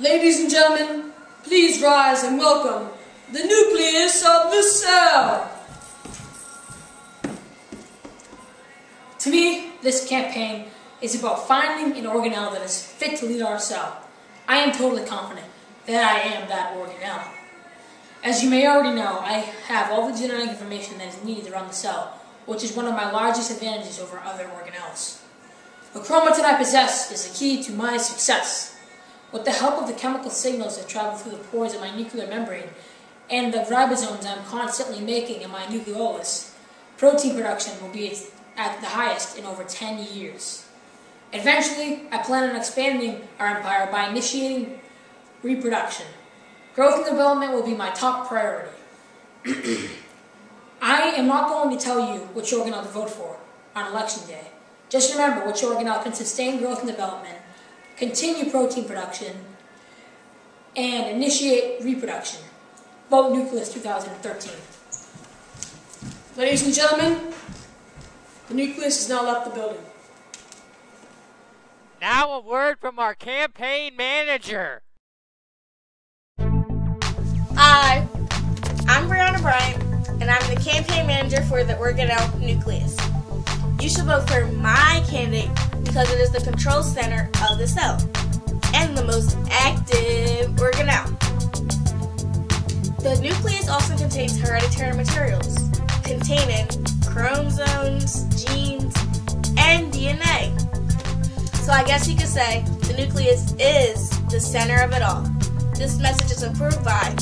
Ladies and gentlemen, please rise and welcome the nucleus of the cell. To me, this campaign is about finding an organelle that is fit to lead our cell. I am totally confident that I am that organelle. As you may already know, I have all the genetic information that is needed around the cell, which is one of my largest advantages over other organelles. The chromatin I possess is the key to my success. With the help of the chemical signals that travel through the pores of my nuclear membrane and the ribosomes I'm constantly making in my nucleolus, protein production will be at the highest in over 10 years. Eventually, I plan on expanding our empire by initiating reproduction. Growth and development will be my top priority. I am not going to tell you which organelle to vote for on election day. Just remember which organelle can sustain growth and development, continue protein production, and initiate reproduction. Vote Nucleus 2013. Ladies and gentlemen, the nucleus has now left the building. Now a word from our campaign manager. Hi, I'm Brianna Bryant, and I'm the campaign manager for the Organelle Nucleus. You should vote for my candidate because it is the control center of the cell and the most active organelle. The nucleus also contains hereditary materials containing chromosomes, genes, and DNA. So I guess you could say the nucleus is the center of it all. This message is approved by.